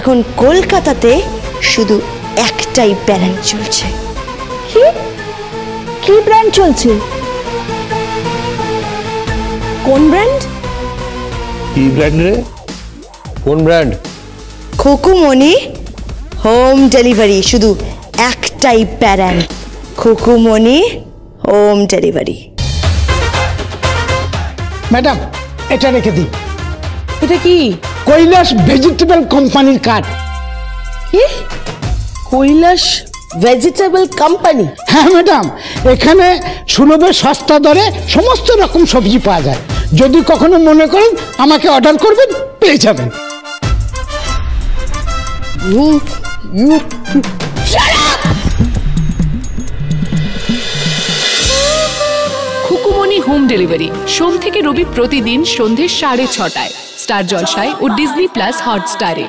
এখন কলকাতাতে শুধু একটাই ব্যারান্ড চলছে। কি? কি ব্র্যান্ড চলছে? কোন ব্র্যান্ড কি ব্র্যান্ড রে? কোন ব্র্যান্ড খুকুমণি হোম ডেলিভারি শুধু একটাই brand Khukumoni home delivery madam এটা রেখে দিন এটা কি? কৈলাস ভেজিটেবল কোম্পানির কার্ড কি? কৈলাস ভেজিটেবল কোম্পানি হ্যাঁ ম্যাডাম এখানে সুলভে সস্তা দরে সমস্ত রকম সবজি পাওয়া যায়। যদি কখনো মনে করেন আমাকে অর্ডার করবেন পেয়ে যাবেন। খুকুমনি হোম ডেলিভারি সোম থেকে রবি প্রতিদিন সন্ধে সাড়ে ছটায়। স্টার জলসায় ও ডিজনি প্লাস হটস্টারে।